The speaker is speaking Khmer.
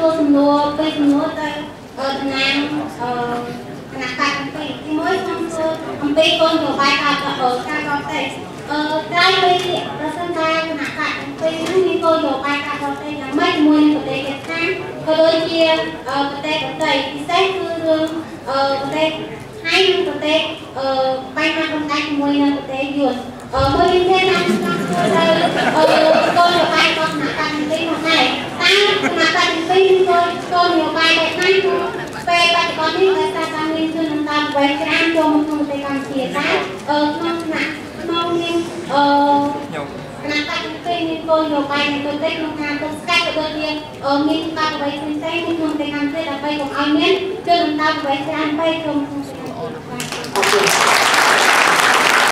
សួរសំណួរពីសំណួរទៅតំណាងអឺគណៈបកអំពីទីមួយខ្ញុំសួរអំពីគោលនយោបាយការការកតទេអឺក្រោយពីប្រសិនថាគណៈបកអំពីនេះមានគោលនយោបាយការកតទេយ៉ាងម៉េចជាមួយនឹងប្រទេសជិតខាងក៏ដូចជាប្រទេសដទៃពិសេសគឺរឿងអឺប្រទេសហើយនឹងប្រទេសអឺបញ្ហាបំដាច់ជាមួយនឹងប្រទេសយួនអឺមួយវិញទៀតខ្ញុំចង់សួរទៅអឺគោលនយោបាយរបស់គណៈបកអំពីនោះដែរតើគណៈបកអំពីមា នគោលគោលនយោបាយបែបណាក្នុងពេលបច្ចុប្បន្ននេះដោយសារតែមានជនអន្តោប្រវេសន៍ច្រើនចូលមកក្នុងប្រទេសកម្ពុជាតែអឺក្នុងគណៈក្នុងមានអឺគណៈបកអំពីមានគោលនយោបាយនៃប្រទេសក្នុងការទប់ស្កាត់ក៏ដូចជាមានបាក់អ្វីផ្សេងៗនៅក្នុងប្រទេសកម្ពុជាដើម្បីកុំឲ្យមានជនអន្តោប្រវេសន៍ច្រើនពេកក្នុងក្នុងប្រទេស